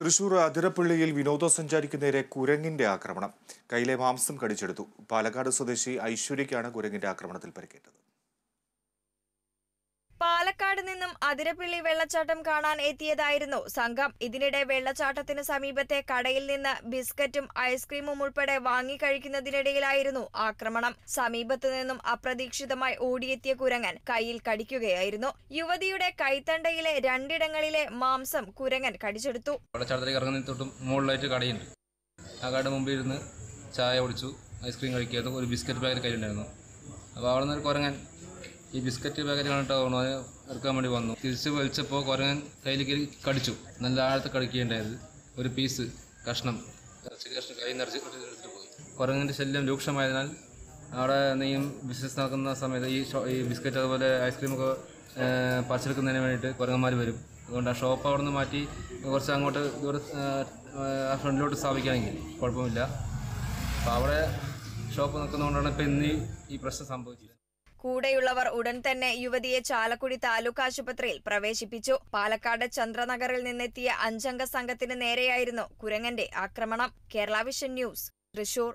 തൃശൂർ അതിരപ്പള്ളിയിൽ വിനോദസഞ്ചാരിക്ക് നേരെ കുരങ്ങിന്റെ ആക്രമണം. കയ്യിലെ മാംസം കടിച്ചെടുത്തു. പാലക്കാട് സ്വദേശി ഐശ്വര്യയ്ക്കാണ് കുരങ്ങിന്റെ ആക്രമണത്തിൽ പരിക്കേറ്റത്. പാലക്കാട് നിന്നും അതിരപ്പിള്ളി വെള്ളച്ചാട്ടം കാണാൻ എത്തിയതായിരുന്നു സംഘം. ഇതിനിടെ വെള്ളച്ചാട്ടത്തിന് സമീപത്തെ കടയിൽ നിന്ന് ബിസ്ക്കറ്റും ഐസ്ക്രീമും ഉൾപ്പെടെ വാങ്ങിക്കഴിക്കുന്നതിനിടയിലായിരുന്നു ആക്രമണം. സമീപത്തു നിന്നും അപ്രതീക്ഷിതമായി ഓടിയെത്തിയ കുരങ്ങൻ കയ്യിൽ കടിക്കുകയായിരുന്നു. യുവതിയുടെ കൈത്തണ്ടയിലെ രണ്ടിടങ്ങളിലെ മാംസം കുരങ്ങൻ കടിച്ചെടുത്തു. മുമ്പിൽ ചായ കുടിച്ചു ഐസ്ക്രീം കഴിക്കാതെ ഒരു ബിസ്ക്കറ്റ് പാക്കറ്റ് കയ്യിലുണ്ടായിരുന്നു. അപ്പോൾ അവിടെ നിന്ന് ഒരു കുരങ്ങൻ ഈ ബിസ്ക്കറ്റ് പാക്കറ്റ് കണ്ടിട്ട് തോന്നുന്നു ഇറക്കാൻ വേണ്ടി വന്നു. തിരിച്ച് വലിച്ചപ്പോൾ കുരങ്ങൻ കയ്യിലേക്ക് കടിച്ചു. നല്ല ആഴത്ത് കടിക്കുകയുണ്ടായത്. ഒരു പീസ് കഷ്ണം. ഇറച്ചി കഷ്ണം കൈ നിറച്ച് എടുത്തിട്ട് പോയി. കുരങ്ങന്റെ ശല്യം രൂക്ഷമായതിനാൽ അവിടെ നെയ്യും ബിസിനസ് നടക്കുന്ന സമയത്ത് ഈ ഈ ബിസ്ക്കറ്റ് അതുപോലെ ഐസ്ക്രീമൊക്കെ പറിച്ചെടുക്കുന്നതിന് വേണ്ടിയിട്ട് കുരങ്ങന്മാർ വരും. അതുകൊണ്ട് ആ ഷോപ്പ് അവിടെ നിന്ന് മാറ്റി കുറച്ച് അങ്ങോട്ട് ദൂരെ ആ ഫ്രണ്ടിലോട്ട് സ്ഥാപിക്കുകയാണെങ്കിൽ കുഴപ്പമില്ല. അപ്പോൾ അവിടെ ഷോപ്പ് നിൽക്കുന്നതുകൊണ്ടാണ് ഇപ്പം ഇന്ന് ഈ പ്രശ്നം സംഭവിച്ചത്. കൂടെയുള്ളവർ ഉടൻ തന്നെ യുവതിയെ ചാലക്കുടി താലൂക്ക് ആശുപത്രിയിൽ പ്രവേശിപ്പിച്ചു. പാലക്കാട് ചന്ദ്രനഗറിൽ നിന്നെത്തിയ അഞ്ചംഗ സംഘത്തിന് നേരെയായിരുന്നു കുരങ്ങന്റെ ആക്രമണം. Kerala vision news Thrissur.